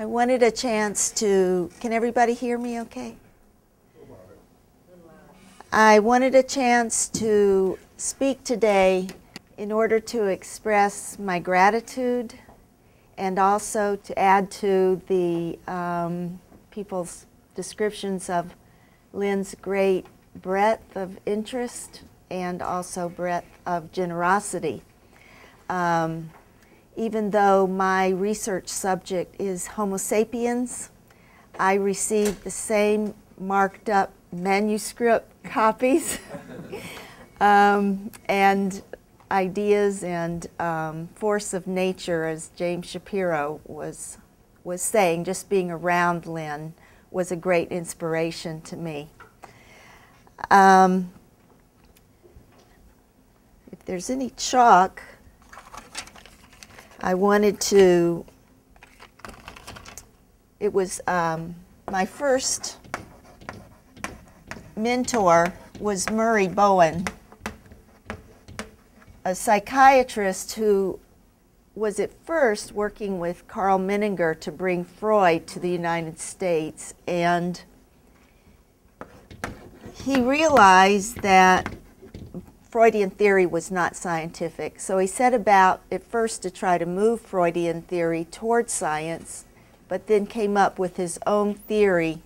I wanted a chance to, can everybody hear me okay? I wanted a chance to speak today in order to express my gratitude and also to add to the um, people's descriptions of Lynn's great breadth of interest and also breadth of generosity. Um, even though my research subject is Homo sapiens, I received the same marked up manuscript copies um, and ideas and um, force of nature, as James Shapiro was, was saying, just being around Lynn was a great inspiration to me. Um, if there's any chalk, I wanted to, it was um, my first mentor was Murray Bowen, a psychiatrist who was at first working with Karl Menninger to bring Freud to the United States. And he realized that Freudian theory was not scientific. So he set about at first to try to move Freudian theory towards science, but then came up with his own theory.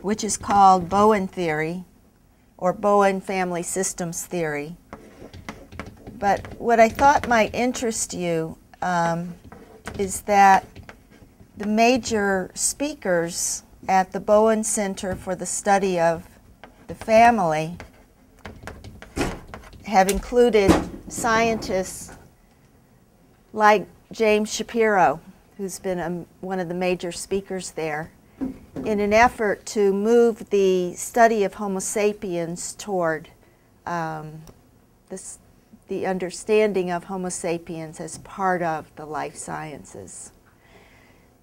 which is called Bowen theory or Bowen family systems theory. But what I thought might interest you um, is that the major speakers at the Bowen Center for the Study of the Family have included scientists like James Shapiro, who's been a, one of the major speakers there, in an effort to move the study of Homo sapiens toward um, this, the understanding of Homo sapiens as part of the life sciences.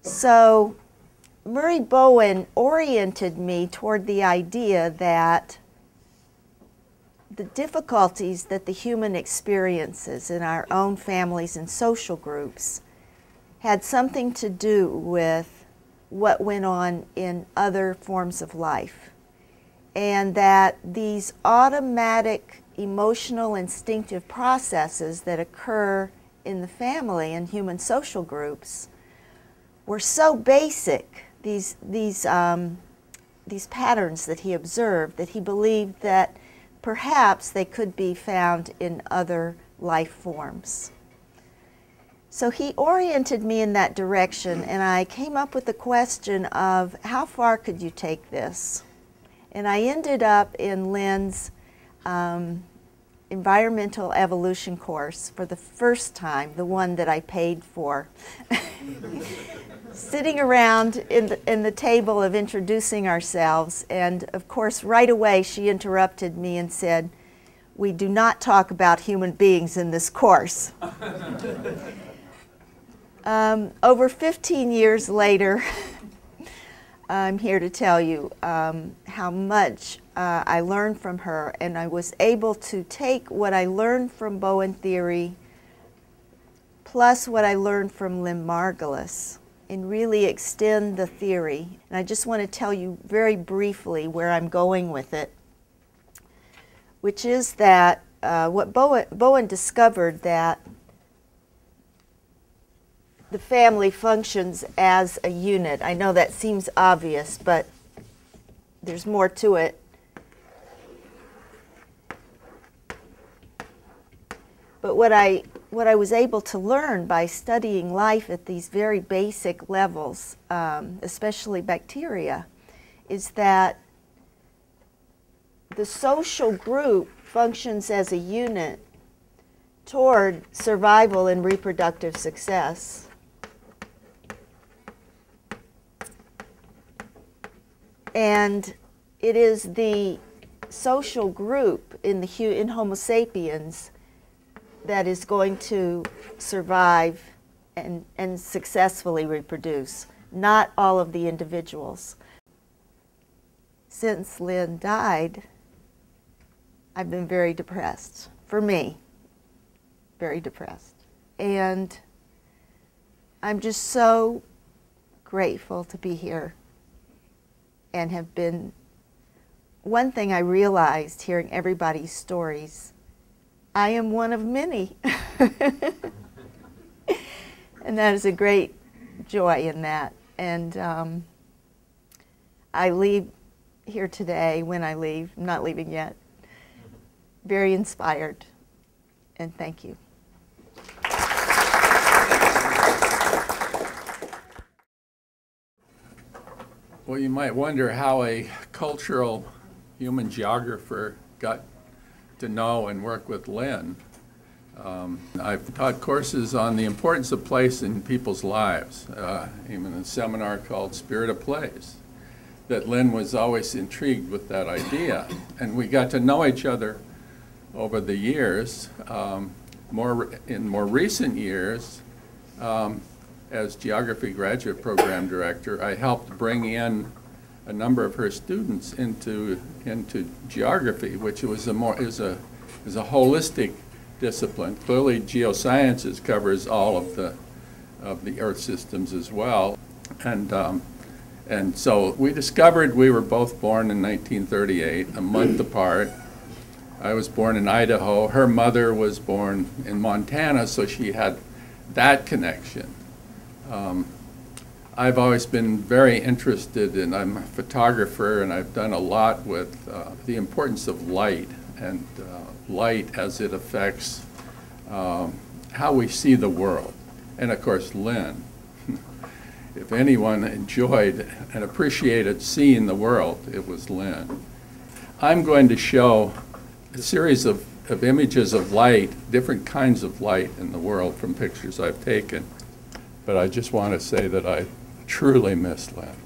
So Murray Bowen oriented me toward the idea that the difficulties that the human experiences in our own families and social groups had something to do with what went on in other forms of life. And that these automatic emotional instinctive processes that occur in the family and human social groups were so basic, these, these, um, these patterns that he observed, that he believed that perhaps they could be found in other life forms. So he oriented me in that direction, and I came up with the question of how far could you take this? And I ended up in Lynn's um, environmental evolution course for the first time, the one that I paid for. sitting around in the, in the table of introducing ourselves, and of course, right away she interrupted me and said, We do not talk about human beings in this course. um, over 15 years later, I'm here to tell you um, how much uh, I learned from her, and I was able to take what I learned from Bowen theory plus what I learned from Lynn Margulis and really extend the theory. And I just want to tell you very briefly where I'm going with it, which is that uh, what Bowen, Bowen discovered that the family functions as a unit. I know that seems obvious, but there's more to it. But what I what I was able to learn by studying life at these very basic levels, um, especially bacteria, is that the social group functions as a unit toward survival and reproductive success. And it is the social group in, the, in Homo sapiens that is going to survive and, and successfully reproduce, not all of the individuals. Since Lynn died, I've been very depressed. For me, very depressed. And I'm just so grateful to be here and have been. One thing I realized hearing everybody's stories, I am one of many. and that is a great joy in that. And um, I leave here today when I leave, I'm not leaving yet, very inspired. And thank you. Well, you might wonder how a cultural human geographer got to know and work with Lynn. Um, I've taught courses on the importance of place in people's lives, uh, even a seminar called Spirit of Place, that Lynn was always intrigued with that idea. And we got to know each other over the years. Um, more in more recent years, um, as geography graduate program director, I helped bring in a number of her students into into geography, which was a more is a is a holistic discipline. Clearly, geosciences covers all of the of the Earth systems as well, and um, and so we discovered we were both born in 1938, a month apart. I was born in Idaho. Her mother was born in Montana, so she had that connection. Um, I've always been very interested in, I'm a photographer and I've done a lot with uh, the importance of light and uh, light as it affects um, how we see the world. And of course, Lynn. if anyone enjoyed and appreciated seeing the world, it was Lynn. I'm going to show a series of, of images of light, different kinds of light in the world from pictures I've taken. But I just want to say that I truly miss Lynn.